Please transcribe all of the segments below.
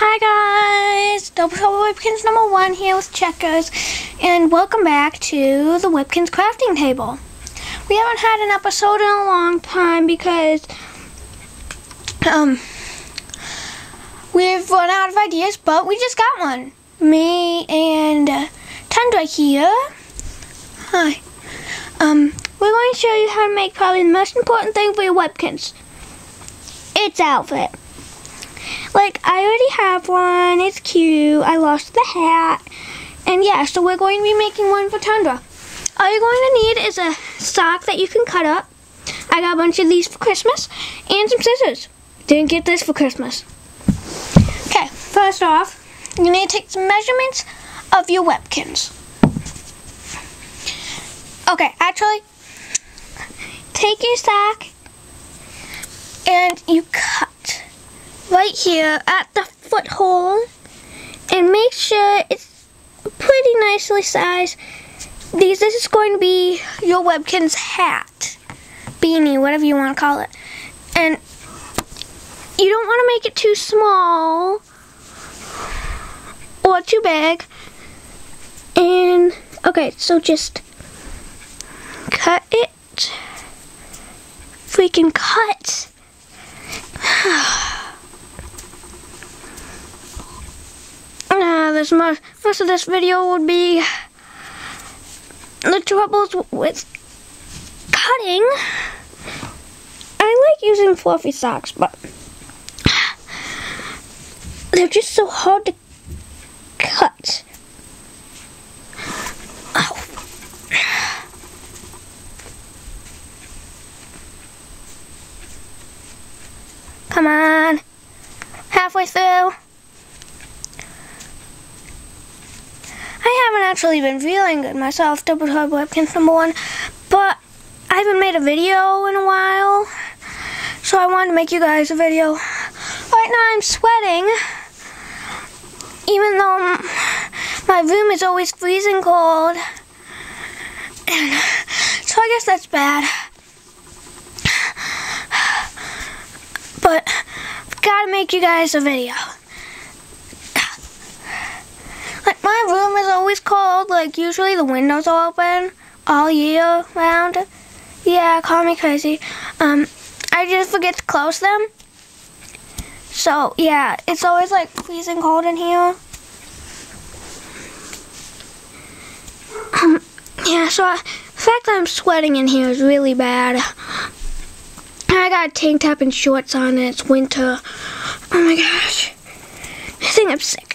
Hi guys, Double Trouble Webkinz number one here with Checkers, and welcome back to the Webkinz crafting table. We haven't had an episode in a long time because um we've run out of ideas, but we just got one. Me and uh, Tundra here. Hi. Um, we're going to show you how to make probably the most important thing for your Webkinz. Its outfit. Like, I already have one. It's cute. I lost the hat. And yeah, so we're going to be making one for Tundra. All you're going to need is a sock that you can cut up. I got a bunch of these for Christmas. And some scissors. Didn't get this for Christmas. Okay, first off, you need to take some measurements of your webkinz. Okay, actually, take your sock and you cut right here at the foothold and make sure it's pretty nicely sized. These, this is going to be your Webkinz hat, beanie, whatever you want to call it. And you don't want to make it too small or too big. And, okay, so just cut it. Freaking cut. Uh, this most, most of this video would be the troubles with cutting. I like using fluffy socks, but they're just so hard to cut. Come on. Halfway through. I haven't actually been feeling good myself, Double Trouble Webkinz number one, but I haven't made a video in a while, so I wanted to make you guys a video. Right now I'm sweating, even though my room is always freezing cold, and so I guess that's bad. But I've got to make you guys a video. Like my room is always cold. Like usually the windows are open all year round. Yeah, call me crazy. Um, I just forget to close them. So yeah, it's always like freezing cold in here. Um, yeah, so I, the fact that I'm sweating in here is really bad. I got a tank top and shorts on and it's winter. Oh my gosh. I think I'm sick.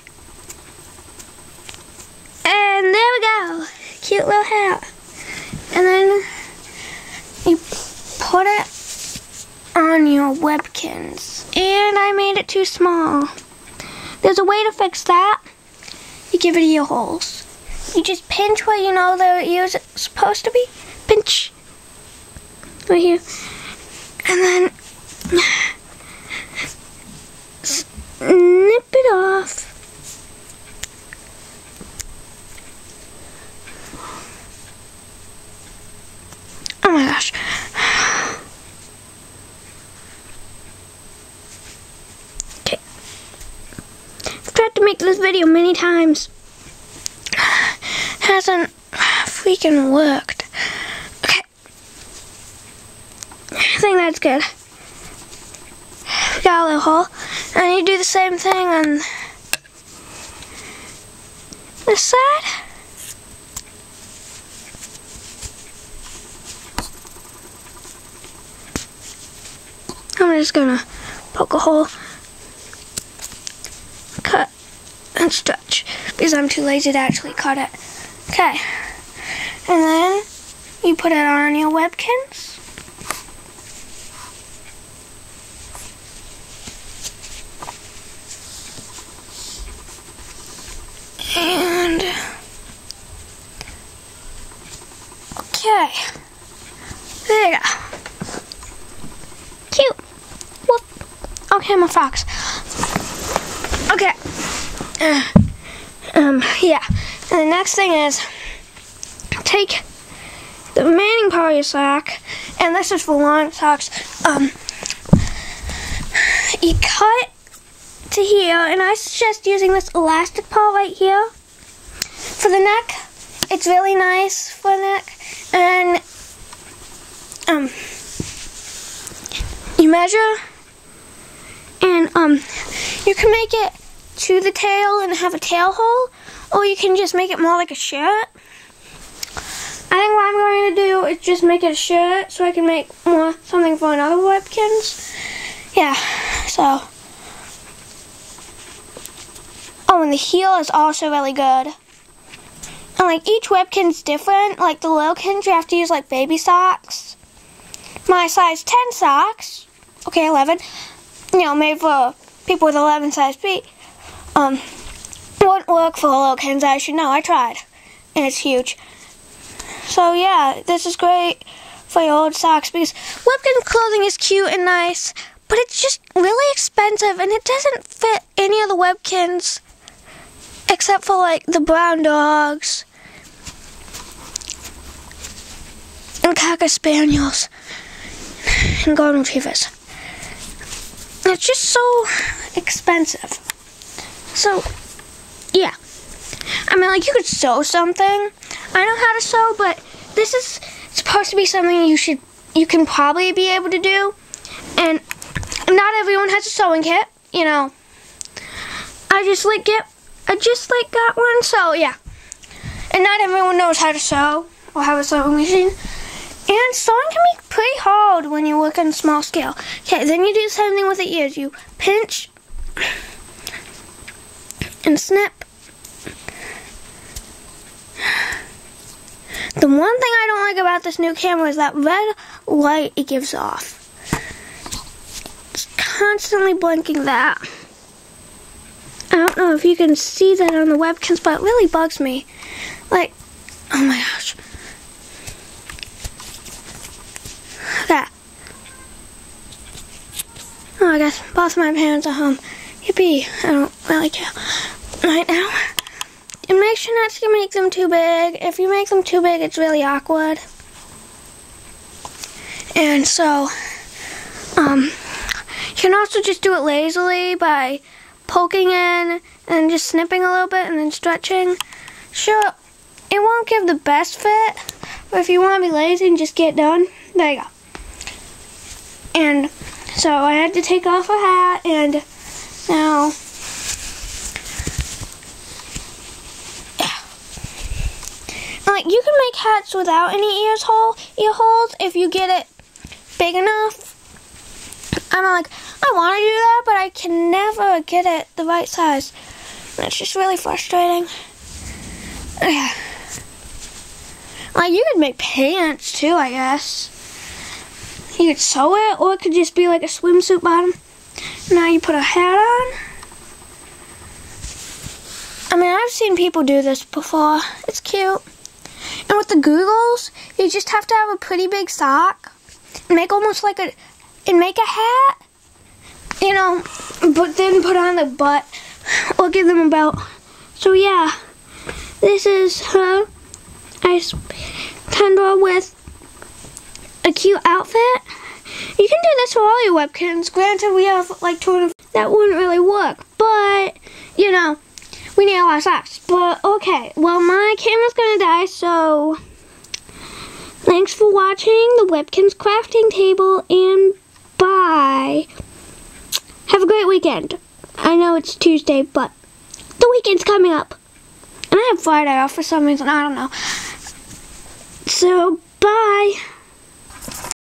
And there we go. Cute little hat. And then you put it on your Webkinz. And I made it too small. There's a way to fix that. You give it ear holes. You just pinch where you know the ears are supposed to be. Pinch. Right here. And then snip it off. Oh my gosh. Okay. I've tried to make this video many times. Hasn't freaking worked. Okay. I think that's good. Got a little hole. And you do the same thing on this side. I'm just gonna poke a hole, cut, and stretch because I'm too lazy to actually cut it. Okay, and then you put it on your webkinz. And okay, there you go. Cute. Whoop. Okay, I'm a fox. Okay. Uh, um, yeah. And the next thing is take the remaining part of your sock, and this is for long socks. Um, you cut to here, and I suggest using this elastic part right here for the neck. It's really nice for the neck, and um, you measure, and um, you can make it to the tail and have a tail hole, or you can just make it more like a shirt. I think what I'm going to do is just make it a shirt so I can make more something for another Webkinz. Yeah, so. Oh, and the heel is also really good. And like each Webkinz different. Like the little kins, you have to use like baby socks. My size 10 socks, okay, 11, you know, made for people with 11 size feet, um, won't work for kins, I should know. I tried, and it's huge. So yeah, this is great for your old socks because Webkinz clothing is cute and nice, but it's just really expensive and it doesn't fit any of the Webkinz except for like the brown dogs and cocker spaniels and golden retrievers. It's just so expensive. So yeah. I mean like you could sew something I know how to sew, but this is supposed to be something you should you can probably be able to do. And not everyone has a sewing kit, you know. I just like get I just like got one, so yeah. And not everyone knows how to sew or have a sewing machine. And sewing can be pretty hard when you work on small scale. Okay, then you do the same thing with the ears. You pinch and snip The one thing I don't like about this new camera is that red light it gives off. It's constantly blinking that. I don't know if you can see that on the Webkinz, but it really bugs me. Like, oh my gosh. That. Oh, I guess both my parents are home. Yippee. I don't really care. Right now. And make sure not to make them too big. If you make them too big, it's really awkward. And so, um, you can also just do it lazily by poking in and just snipping a little bit and then stretching. Sure, it won't give the best fit, but if you want to be lazy and just get done, there you go. And so I had to take off a hat and now Make hats without any ears hole ear holes if you get it big enough. I'm like, I want to do that, but I can never get it the right size. And it's just really frustrating. Like you could make pants too, I guess. You could sew it, or it could just be like a swimsuit bottom. Now you put a hat on. I mean, I've seen people do this before. It's cute. And with the googles, you just have to have a pretty big sock make almost like a and make a hat. You know, but then put on the butt or give them a belt. So yeah, this is her ice tundra with a cute outfit. You can do this for all your Webkinz. Granted, we have like two that wouldn't really work, but you know, we need a lot of socks. But okay, well my camera's gonna die, so thanks for watching the Webkinz crafting table and bye. Have a great weekend. I know it's Tuesday, but the weekend's coming up. And I have Friday off for some reason, I don't know. So bye.